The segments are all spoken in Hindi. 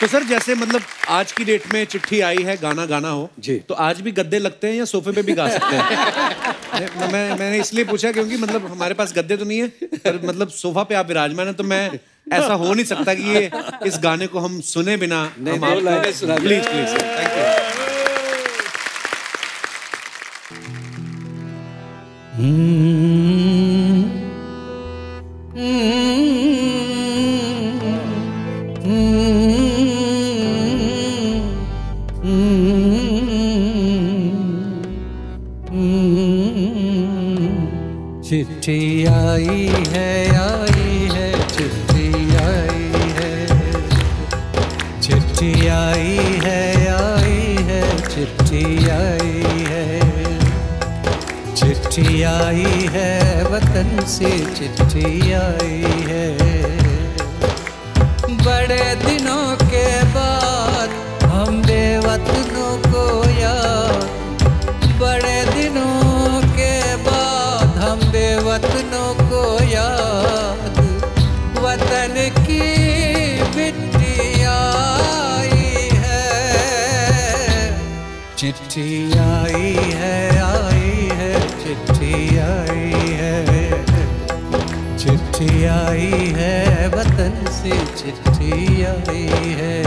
तो सर जैसे मतलब आज की डेट में चिट्ठी आई है गाना गाना हो जी। तो आज भी गद्दे लगते हैं या सोफे पे भी गा सकते हैं मैं, मैंने इसलिए पूछा क्योंकि मतलब हमारे पास गद्दे तो नहीं है पर मतलब सोफा पे आप विराजमान है तो मैं ऐसा हो नहीं सकता कि ये इस गाने को हम सुने बिना नहीं। प्लीज़ प्लीज़ थैंक यू चिट्ठी आई है आई है, चिट्ठी आई है। चिट्ठी आई है आई है, चिट्ठी आई है। चिट्ठी आई है, वतन से चिट्ठी आई है। बड़े दिनों के बाद हम बेवतनों को याद चिट्ठी आई है आई है, चिट्ठी आई है। चिट्ठी आई है, वतन से चिट्ठी आई है।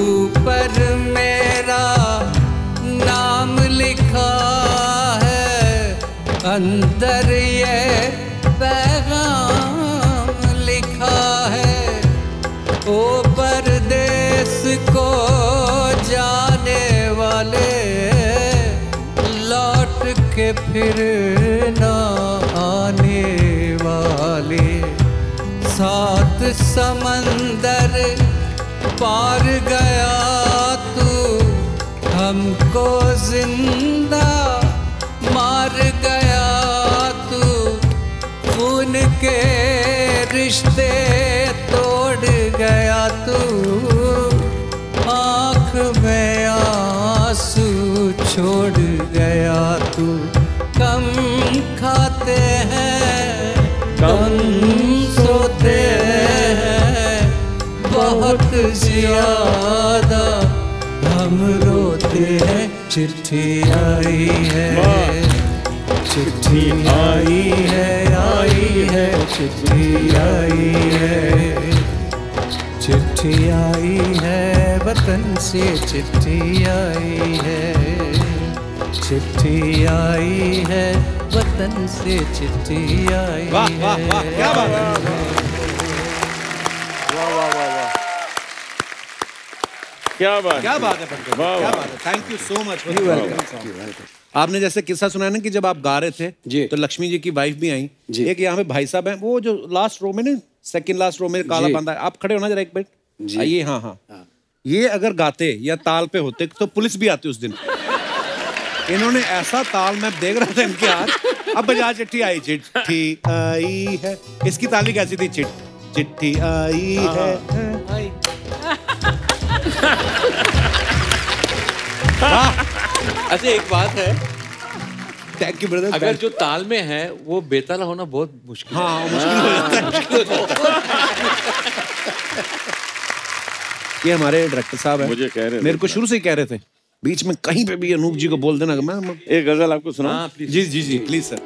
ऊपर मेरा नाम लिखा है, अंदर लौट के फिर ना आने वाले। सात समंदर पार गया तू, हमको ज़िंदा मार गया तू। खून के रिश्ते तोड़ गया तू, आँख में आँसू छोड़ तू कम खाते हैं कम सोते हैं। बहुत ज़्यादा हम रोते हैं चिट्ठी आई है। चिट्ठी आई। है आई है। चिट्ठी आई है। चिट्ठी आई है वतन से चिट्ठी आई है। चिट्ठी आई है वतन से चिट्ठी आई वाह वाह वाह क्या बात है। वाह वाह वाह। वाह क्या बात क्या बात है पंकज। वाह, क्या। बात है। थैंक यू सो मच आपने जैसे किस्सा सुनाया ना कि जब आप गा रहे थे जी। तो लक्ष्मी जी की वाइफ भी आई। जी। एक यहाँ पे भाई साहब हैं वो जो लास्ट रो में ना सेकंड लास्ट रो में काला। बांधा है। आप खड़े होना जरा एक मिनट। आइए हाँ। हाँ। ये अगर गाते या ताल पे होते तो पुलिस भी आती उस दिन। इन्होंने ऐसा ताल मैं देख रहा था इनके हाथ। अब बजा चिट्ठी आई चिट्ठी आई है। इसकी ताली कैसी थी? चिट चिट्ठी आई है। अच्छा एक बात है। थैंक यू ब्रदर अगर जो ताल में है वो बेताल होना बहुत मुश्किल है। हाँ मुश्किल हो जाता है। ये हमारे डायरेक्टर साहब हैं। मुझे कह रहे मेरे को शुरू से ही कह रहे थे। बीच में कहीं पे भी अनूप जी को बोल देना मैं, मैं एक गज़ल आपको सुना हाँ प्लीज़ जी जी जी प्लीज़ सर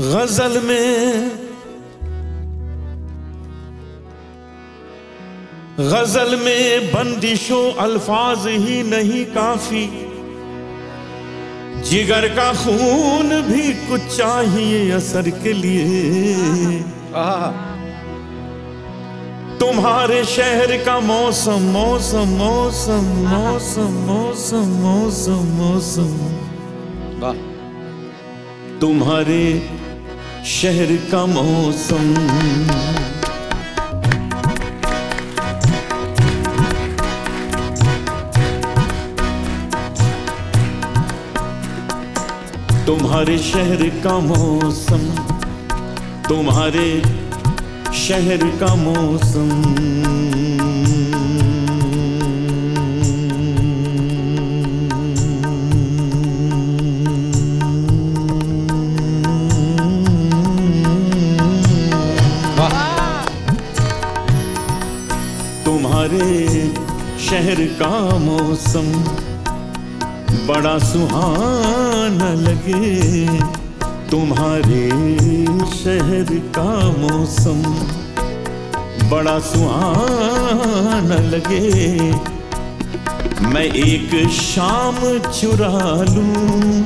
गज़ल में गज़ल में बंदिशों अल्फाज ही नहीं काफ़ी। जिगर का खून भी कुछ चाहिए असर के लिए। तुम्हारे शहर का मौसम मौसम मौसम मौसम मौसम मौसम मौसम। वाह। तुम्हारे शहर का मौसम। तुम्हारे शहर का मौसम तुम्हारे शहर का मौसम। तुम्हारे शहर का मौसम बड़ा सुहाना लगे। तुम्हारे शहर का मौसम बड़ा सुहाना लगे। मैं एक शाम चुरा लूँ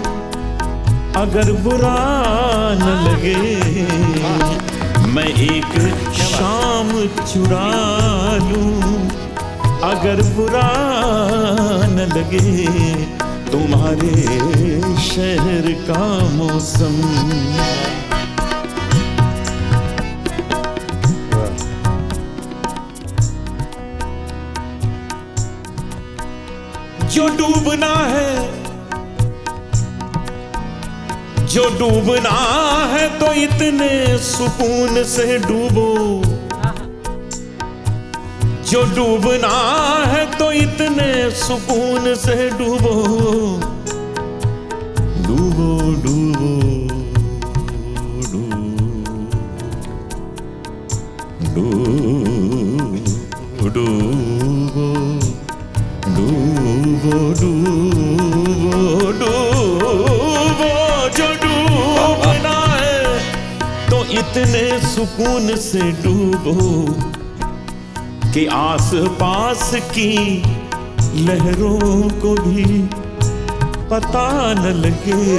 अगर बुरा न लगे। मैं एक शाम चुरा लूँ अगर बुरा न लगे। तुम्हारे शहर का मौसम। जो डूबना है, जो डूबना है तो इतने सुकून से डूबो। जो डूबना है तो इतने सुकून से डूबो। डूबो डूबो डूबो। डूबो डूबो डूबो डूबो जो डूबना है तो इतने सुकून से डूबो। कि आस पास की लहरों को भी पता न लगे।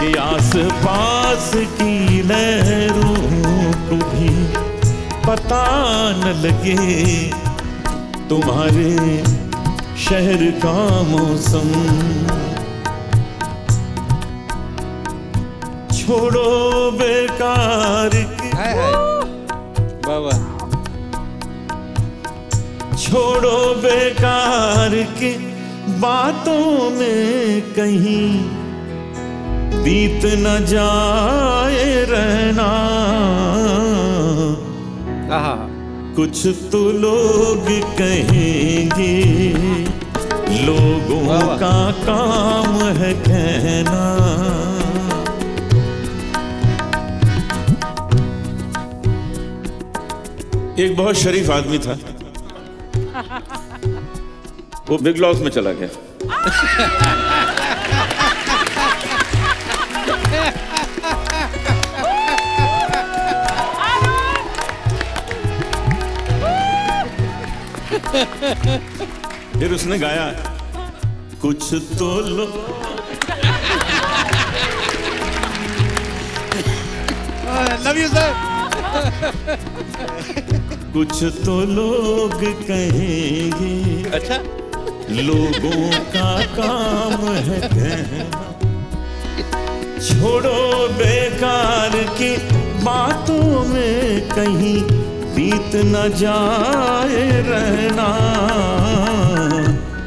कि आस पास की लहरों को भी पता न लगे। तुम्हारे शहर का मौसम। छोड़ो बेकार छोड़ो बेकार की बातों में कहीं बीत न जाए रहना। आहा। कुछ तो लोग कहेंगे लोगों। का काम है कहना। एक बहुत शरीफ आदमी था। वो बिग लॉस में चला गया। फिर उसने गाया, कुछ तो लो। लव यू सर कुछ तो लोग कहेंगे अच्छा? लोगों का काम है कहना छोड़ो बेकार की बातों में कहीं बीत न जाए रहना।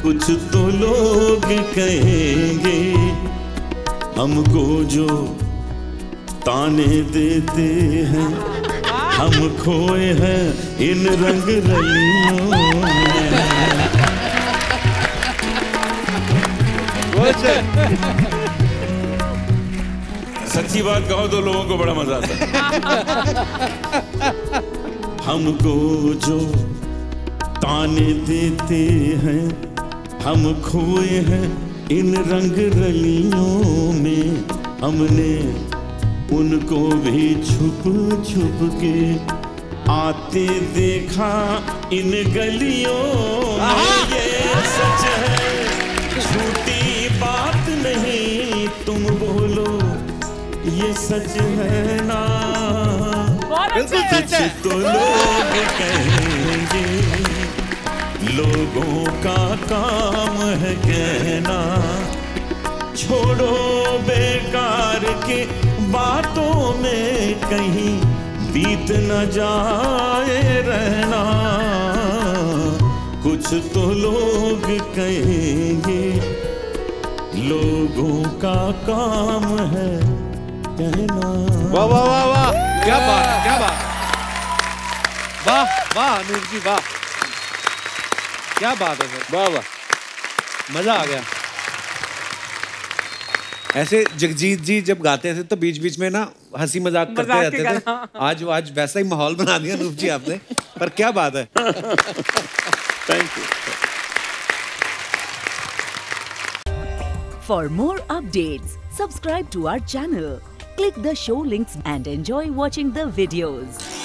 कुछ तो लोग कहेंगे हमको जो ताने देते हैं हम खोए हैं इन रंग रलियों में सच्ची बात कहो तो लोगों को बड़ा मज़ा आता है। हमको जो ताने देते हैं, हम खोए हैं इन रंग रलियों में। हमने उनको भी छुप छुप के आते देखा इन गलियों में ये सच है। झूठी बात नहीं तुम बोलो ये सच है ना? बिल्कुल सच है। तो लोग कहेंगे लोगों का काम है कहना। छोड़ो बेकार के बातों में कहीं बीत न जाए रहना। कुछ तो लोग कहेंगे लोगों का काम है कहना। वाह वाह वाह वाह। क्या बात क्या बात। वाह वाह अनूप जी वाह। क्या बात है सर। वाह वाह। मज़ा आ गया। ऐसे जगजीत जी जब गाते थे तो बीच बीच में ना हँसी मज़ाक करते रहते थे। हाँ। आज आज वैसा ही माहौल बना दिया रूप जी आपने पर क्या बात है। Thank you for more update subscribe to our channel click the show links and enjoy watching the videos